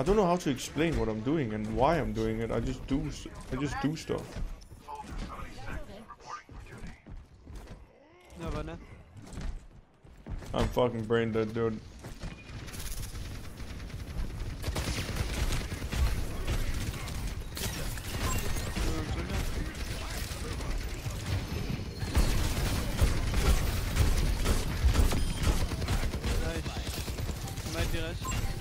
I don't know how to explain what I'm doing and why I'm doing it. I just do. I just do stuff. I'm fucking brain dead, dude. Nice. Might be rush.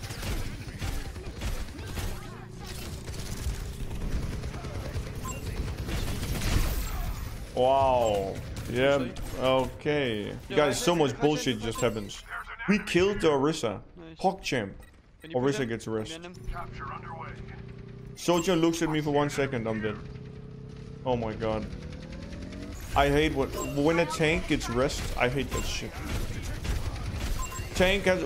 Wow. Yeah. Okay. Yeah, Guys, so much I- bullshit I- just happens. We killed the Orisa. Nice. PogChamp. Can Orisa gets a rest. and? Soldier looks at me for one second, I'm dead. Oh my god. I hate what when a tank gets rest, I hate that shit. Tank has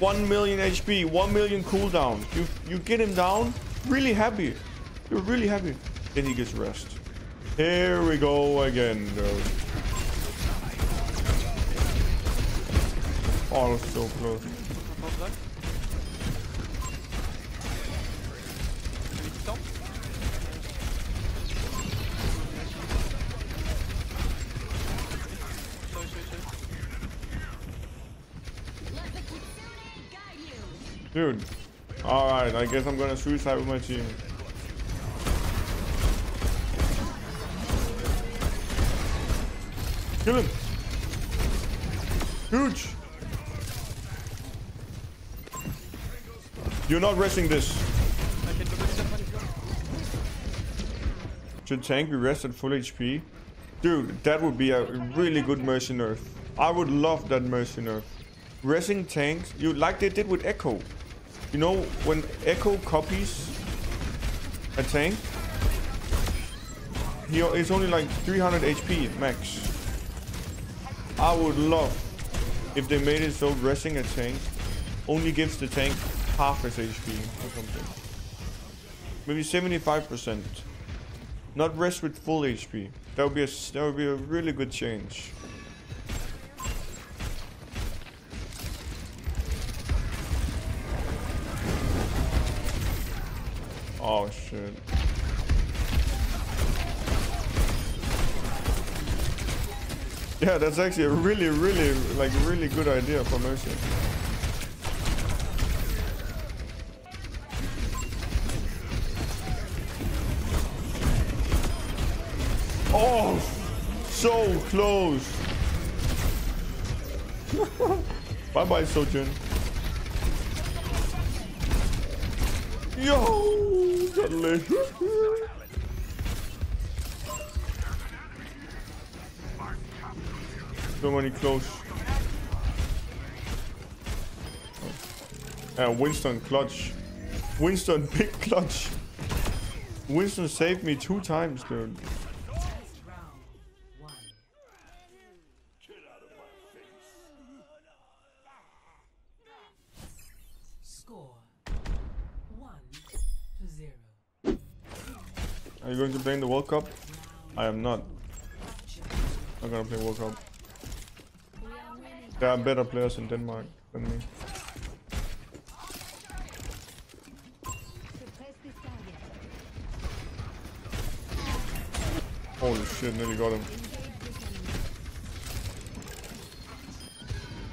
1 million HP, 1 million cooldown. You you get him down, really happy. You're really happy. Then he gets rest. Here we go again, dude. Oh, so close. Dude. Alright, I guess I'm gonna suicide with my team. Kill him! Huge! You're not resting this. Should tank be rest at full HP? Dude, that would be a really good mercy nerf. I would love that mercy nerf. Resting tanks, you like they did with Echo. You know, when Echo copies a tank, he is only like 300 HP max. I would love if they made it so resting a tank only gives the tank half its HP or something. Maybe 75%. Not rest with full HP. That would be a that would be a really good change. Oh shit. Yeah, that's actually a really, really, like, really good idea for Mercy. Oh, so close. bye bye, Sojourn. Yo, delicious. so many close. Uh, Winston clutch. Winston big clutch. Winston saved me two times, dude. Are you going to play in the World Cup? I am not. I'm gonna play World Cup. There are better players in Denmark than me. Holy shit, nearly got him.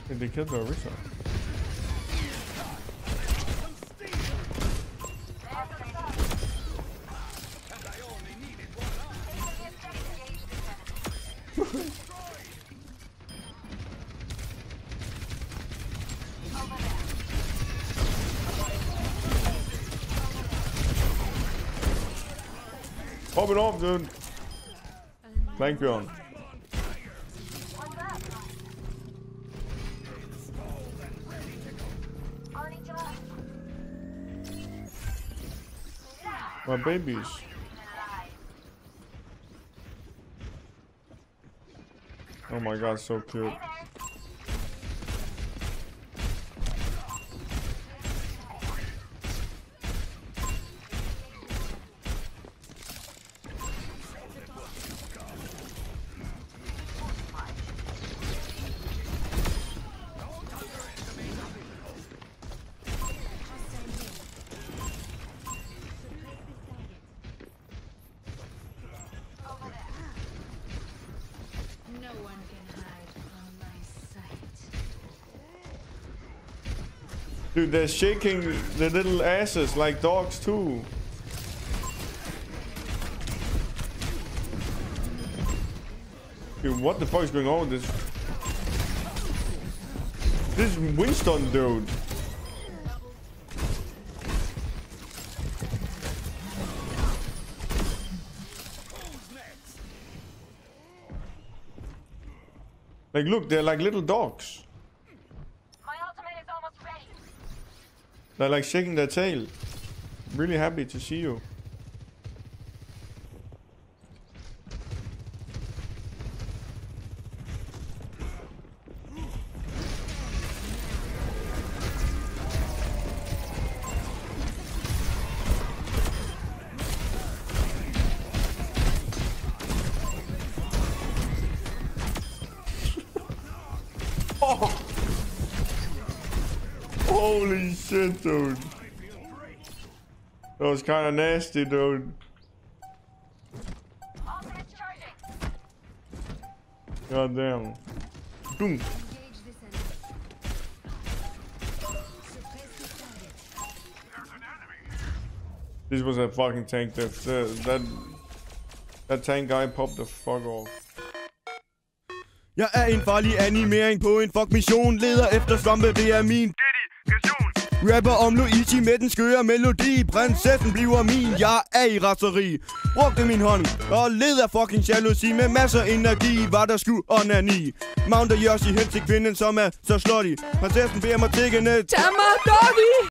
Did they kill the Orisa? Pop it off, dude. Thank you. My babies. Oh my god, so cute. Dude, they're shaking their little asses like dogs too. Dude, what the fuck is going on with this? This is Winston, dude. Like, look, they're like little dogs. My ultimate is almost ready. They're like shaking their tail. Really happy to see you. Oh. Holy shit, dude. That was kind of nasty, dude. God damn. Boom. This was a fucking tank. That that that, that tank guy popped the fuck off. Jeg er en farlig animering på en fuck mission Leder efter svampe, det er min Rapper om Luigi med den skøre melodi. Prinsessen bliver min, jeg er i raseri. Brugte min hånd og led af fucking jalousi Med masser energi, var der sku onani Mounter Yoshi hen til kvinden, som er så slutty. Prinsessen beder mig tiggende Tag mig, doggy!